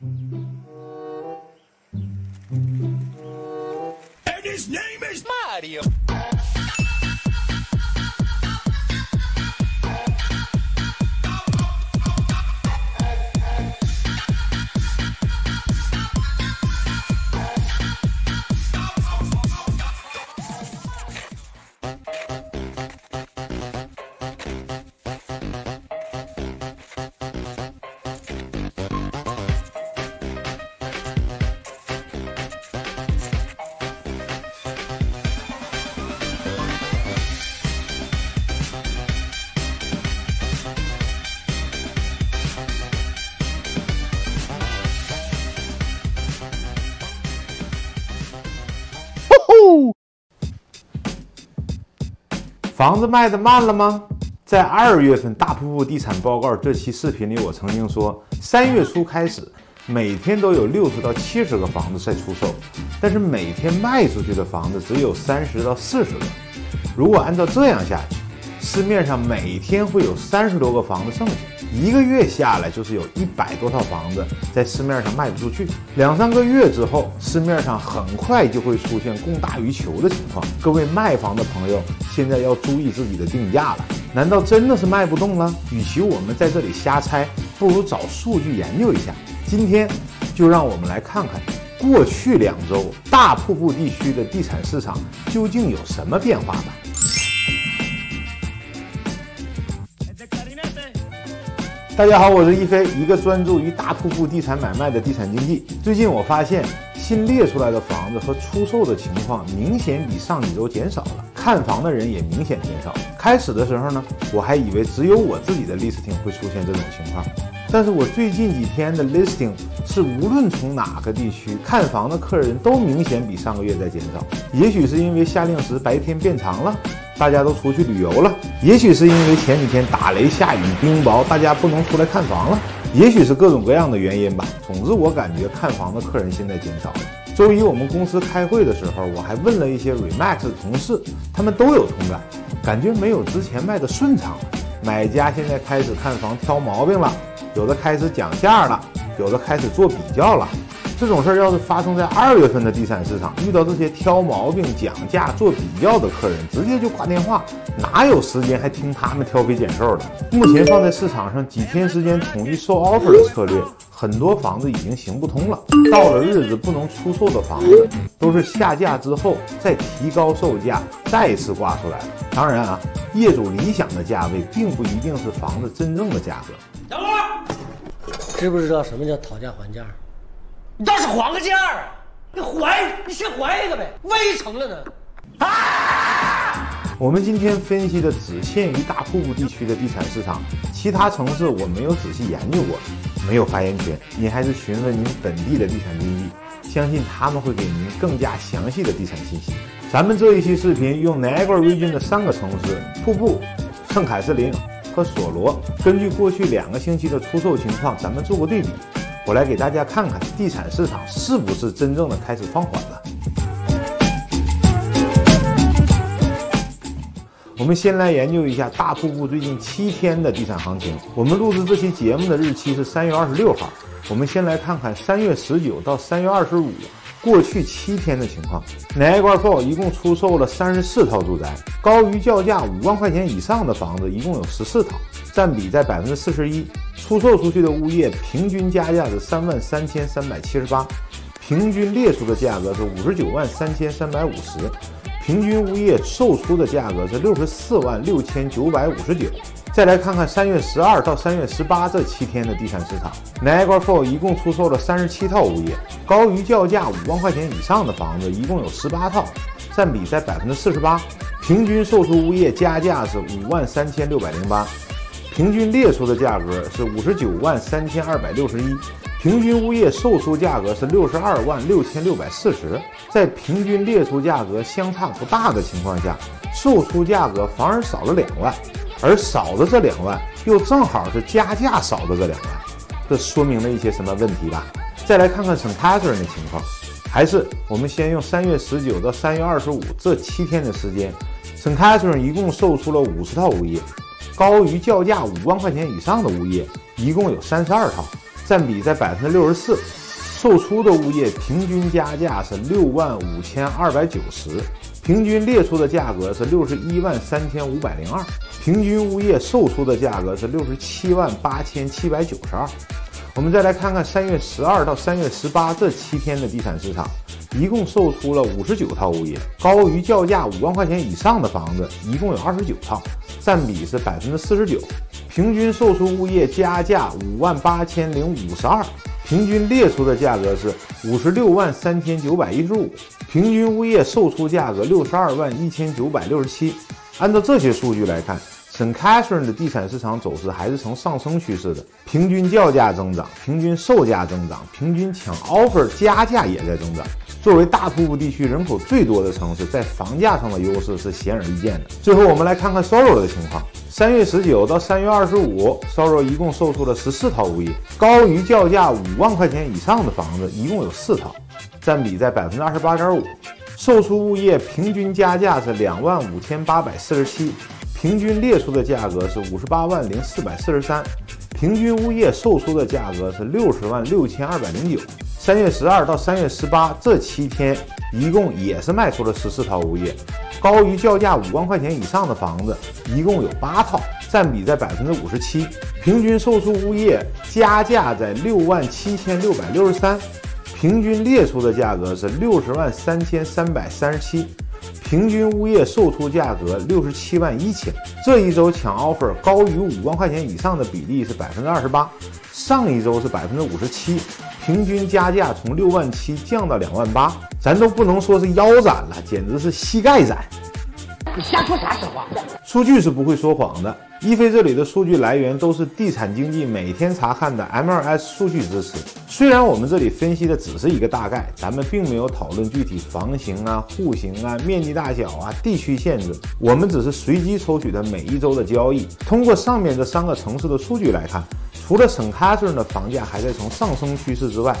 And his name is Mario. 房子卖的慢了吗？在二月份大瀑布地产报告这期视频里，我曾经说，三月初开始，每天都有六十到七十个房子在出售，但是每天卖出去的房子只有三十到四十个。如果按照这样下去，市面上每天会有三十多个房子剩下，一个月下来就是有一百多套房子在市面上卖不出去。两三个月之后，市面上很快就会出现供大于求的情况。各位卖房的朋友，现在要注意自己的定价了。难道真的是卖不动了？与其我们在这里瞎猜，不如找数据研究一下。今天就让我们来看看过去两周大瀑布地区的地产市场究竟有什么变化吧。大家好，我是一飞，一个专注于大瀑布地产买卖的地产经纪。最近我发现新列出来的房子和出售的情况明显比上几周减少了，看房的人也明显减少。开始的时候呢，我还以为只有我自己的 listing 会出现这种情况，但是我最近几天的 listing 是无论从哪个地区看房的客人都明显比上个月在减少。也许是因为夏令时白天变长了。大家都出去旅游了，也许是因为前几天打雷下雨冰雹，大家不能出来看房了，也许是各种各样的原因吧。总之，我感觉看房的客人现在减少了。周一我们公司开会的时候，我还问了一些 Remax 的同事，他们都有同感，感觉没有之前卖的顺畅了。买家现在开始看房挑毛病了，有的开始讲价了，有的开始做比较了。这种事儿要是发生在二月份的地产市场，遇到这些挑毛病、讲价、做比较的客人，直接就挂电话，哪有时间还听他们挑肥拣瘦的？目前放在市场上几天时间统一售 offer 的策略，很多房子已经行不通了。到了日子不能出售的房子，都是下架之后再提高售价，再一次挂出来。当然啊，业主理想的价位并不一定是房子真正的价格。等会，知不知道什么叫讨价还价？你倒是还个价啊！你还，你先还一个呗，万一成了呢？啊！我们今天分析的只限于大瀑布地区的地产市场，其他城市我没有仔细研究过，没有发言权。您还是询问您本地的地产经纪，相信他们会给您更加详细的地产信息。咱们这一期视频用 Niagara Region 的三个城市——瀑布、圣凯瑟琳和索罗，根据过去两个星期的出售情况，咱们做过对比。我来给大家看看地产市场是不是真正的开始放缓了。我们先来研究一下大瀑布最近七天的地产行情。我们录制这期节目的日期是三月二十六号。我们先来看看三月十九到三月二十五过去七天的情况。Niagara Falls 一共出售了三十四套住宅，高于叫价五万块钱以上的房子一共有十四套，占比在百分之四十一。出售出去的物业平均加价是三万三千三百七十八，平均列出的价格是五十九万三千三百五十，平均物业售出的价格是六十四万六千九百五十九。再来看看三月十二到三月十八这七天的地产市场，Niagara f a l l 一共出售了三十七套物业，高于叫价五万块钱以上的房子一共有十八套，占比在百分之四十八，平均售出物业加价是五万三千六百零八。平均列出的价格是五十九万三千二百六十一，平均物业售出价格是六十二万六千六百四十。在平均列出价格相差不大的情况下，售出价格反而少了两万，而少的这两万又正好是加价少的这两万，这说明了一些什么问题吧？再来看看圣卡斯尔的情况，还是我们先用三月十九到三月二十五这七天的时间，圣卡斯尔一共售出了五十套物业。高于叫价五万块钱以上的物业一共有三十二套，占比在百分之六十四。售出的物业平均加价是六万五千二百九十，平均列出的价格是六十一万三千五百零二，平均物业售出的价格是六十七万八千七百九十二。我们再来看看三月十二到三月十八这七天的地产市场，一共售出了五十九套物业，高于叫价五万块钱以上的房子一共有二十九套，占比是百分之四十九，平均售出物业加价五万八千零五十二。平均列出的价格是五十六万三千九百一十五，平均物业售出价格六十二万一千九百六十七。按照这些数据来看，St. Catherine 的地产市场走势还是呈上升趋势的，平均叫价增长，平均售价增长，平均抢 offer 加价也在增长。作为大瀑布地区人口最多的城市，在房价上的优势是显而易见的。最后，我们来看看 s o r o 的情况。三月十九到三月二十五 s o r o 一共售出了十四套物业，高于叫价五万块钱以上的房子一共有四套，占比在百分之二十八点五。售出物业平均加价是两万五千八百四十七，平均列出的价格是五十八万零四百四十三，平均物业售出的价格是六十万六千二百零九。三月十二到三月十八这七天，一共也是卖出了十四套物业。高于叫价五万块钱以上的房子一共有八套，占比在百分之五十七。平均售出物业加价在六万七千六百六十三，平均列出的价格是六十万三千三百三十七，平均物业售出价格六十七万一千。这一周抢 offer 高于五万块钱以上的比例是百分之二十八，上一周是百分之五十七。平均加价从六万七降到两万八，咱都不能说是腰斩了，简直是膝盖斩。你瞎说啥实话？数据是不会说谎的。一飞这里的数据来源都是地产经济每天查看的 MLS 数据支持。虽然我们这里分析的只是一个大概，咱们并没有讨论具体房型啊、户型啊、面积大小啊、地区限制，我们只是随机抽取的每一周的交易。通过上面这三个城市的数据来看。除了省卡市的房价还在呈上升趋势之外，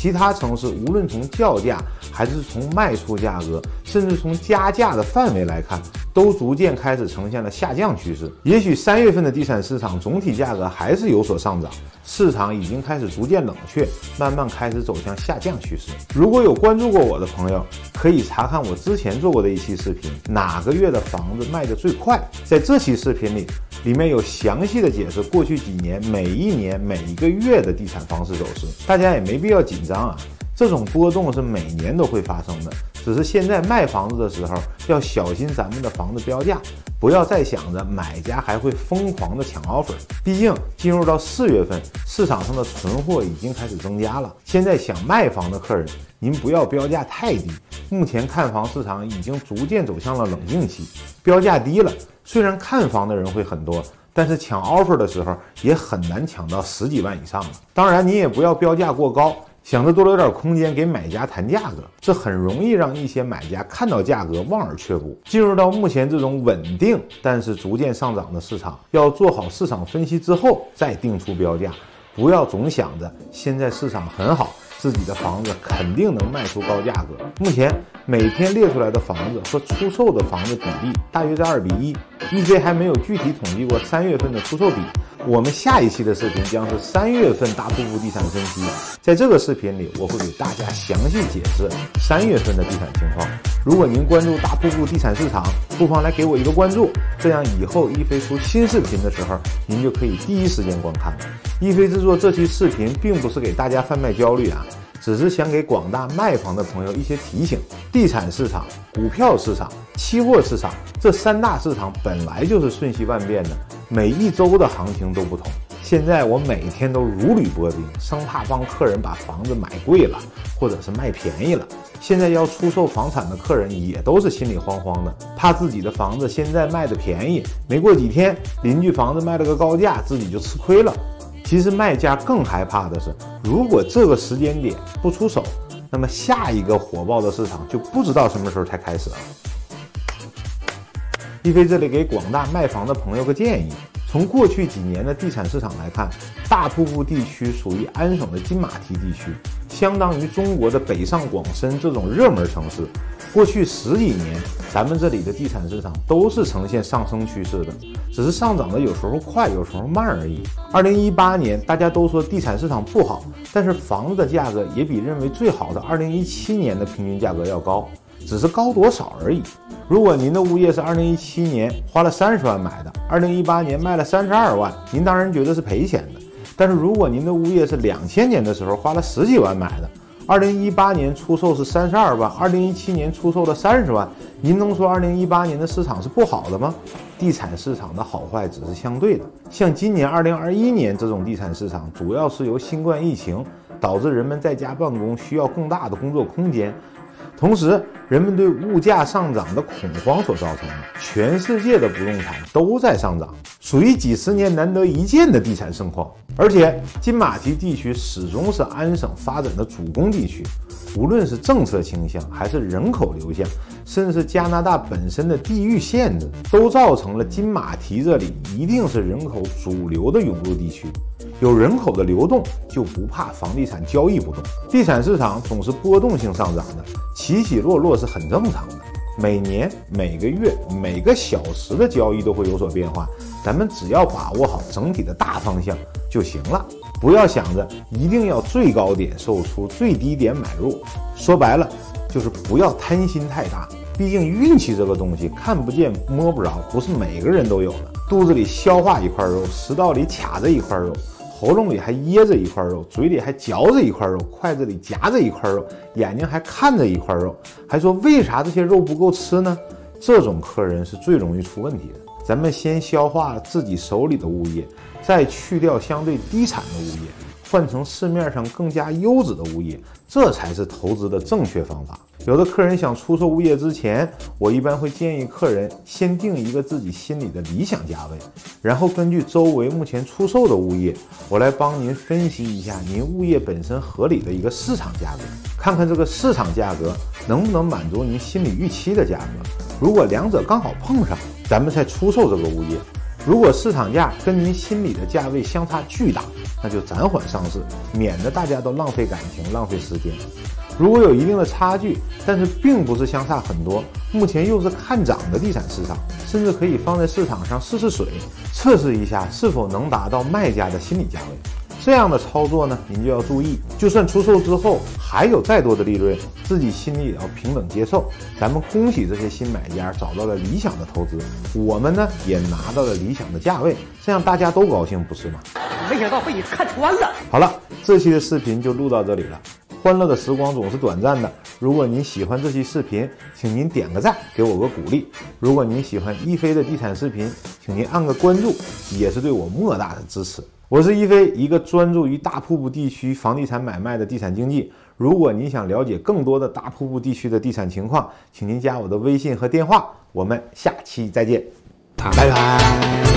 其他城市无论从叫价还是从卖出价格，甚至从加价的范围来看，都逐渐开始呈现了下降趋势。也许三月份的地产市场总体价格还是有所上涨，市场已经开始逐渐冷却，慢慢开始走向下降趋势。如果有关注过我的朋友，可以查看我之前做过的一期视频，哪个月的房子卖得最快？在这期视频里。里面有详细的解释过去几年每一年每一个月的地产房市走势，大家也没必要紧张啊，这种波动是每年都会发生的，只是现在卖房子的时候要小心咱们的房子标价，不要再想着买家还会疯狂的抢 offer，毕竟进入到四月份，市场上的存货已经开始增加了，现在想卖房的客人，您不要标价太低，目前看房市场已经逐渐走向了冷静期，标价低了。虽然看房的人会很多，但是抢 offer 的时候也很难抢到十几万以上的。当然，你也不要标价过高，想着多留点空间给买家谈价格，这很容易让一些买家看到价格望而却步。进入到目前这种稳定但是逐渐上涨的市场，要做好市场分析之后再定出标价，不要总想着现在市场很好。自己的房子肯定能卖出高价格。目前每天列出来的房子和出售的房子比例大约在二比一。E J 还没有具体统计过三月份的出售比。我们下一期的视频将是三月份大瀑布地产分析。在这个视频里，我会给大家详细解释三月份的地产情况。如果您关注大瀑布地产市场，不妨来给我一个关注，这样以后一飞出新视频的时候，您就可以第一时间观看。一飞制作这期视频并不是给大家贩卖焦虑啊，只是想给广大卖房的朋友一些提醒。地产市场、股票市场、期货市场这三大市场本来就是瞬息万变的，每一周的行情都不同。现在我每天都如履薄冰，生怕帮客人把房子买贵了，或者是卖便宜了。现在要出售房产的客人也都是心里慌慌的，怕自己的房子现在卖的便宜，没过几天邻居房子卖了个高价，自己就吃亏了。其实卖家更害怕的是，如果这个时间点不出手，那么下一个火爆的市场就不知道什么时候才开始了。一飞这里给广大卖房的朋友个建议：从过去几年的地产市场来看，大瀑布地区属于安省的金马蹄地区。相当于中国的北上广深这种热门城市。过去十几年，咱们这里的地产市场都是呈现上升趋势的，只是上涨的有时候快，有时候慢而已。二零一八年，大家都说地产市场不好，但是房子的价格也比认为最好的二零一七年的平均价格要高，只是高多少而已。如果您的物业是二零一七年花了三十万买的，二零一八年卖了三十二万，您当然觉得是赔钱的。但是如果您的物业是两千年的时候花了十几万买的，二零一八年出售是三十二万，二零一七年出售了三十万，您能说二零一八年的市场是不好的吗？地产市场的好坏只是相对的。像今年二零二一年这种地产市场，主要是由新冠疫情导致人们在家办公需要更大的工作空间，同时人们对物价上涨的恐慌所造成的。全世界的不动产都在上涨，属于几十年难得一见的地产盛况。而且金马蹄地区始终是安省发展的主攻地区，无论是政策倾向，还是人口流向，甚至是加拿大本身的地域限制，都造成了金马蹄这里一定是人口主流的涌入地区。有人口的流动，就不怕房地产交易不动。地产市场总是波动性上涨的，起起落落是很正常的。每年、每个月、每个小时的交易都会有所变化，咱们只要把握好整体的大方向就行了。不要想着一定要最高点售出、最低点买入，说白了就是不要贪心太大。毕竟运气这个东西看不见摸不着，不是每个人都有的。肚子里消化一块肉，食道里卡着一块肉。喉咙里还噎着一块肉，嘴里还嚼着一块肉，筷子里夹着一块肉，眼睛还看着一块肉，还说为啥这些肉不够吃呢？这种客人是最容易出问题的。咱们先消化自己手里的物业，再去掉相对低产的物业。换成市面上更加优质的物业，这才是投资的正确方法。有的客人想出售物业之前，我一般会建议客人先定一个自己心里的理想价位，然后根据周围目前出售的物业，我来帮您分析一下您物业本身合理的一个市场价格，看看这个市场价格能不能满足您心理预期的价格。如果两者刚好碰上，咱们再出售这个物业。如果市场价跟您心里的价位相差巨大，那就暂缓上市，免得大家都浪费感情、浪费时间。如果有一定的差距，但是并不是相差很多，目前又是看涨的地产市场，甚至可以放在市场上试试水，测试一下是否能达到卖家的心理价位。这样的操作呢，您就要注意，就算出售之后还有再多的利润，自己心里也要平等接受。咱们恭喜这些新买家找到了理想的投资，我们呢也拿到了理想的价位，这样大家都高兴，不是吗？没想到被你看穿了。好了，这期的视频就录到这里了。欢乐的时光总是短暂的，如果您喜欢这期视频，请您点个赞，给我个鼓励。如果您喜欢一飞的地产视频，请您按个关注，也是对我莫大的支持。我是一飞，一个专注于大瀑布地区房地产买卖的地产经纪。如果您想了解更多的大瀑布地区的地产情况，请您加我的微信和电话。我们下期再见，拜拜。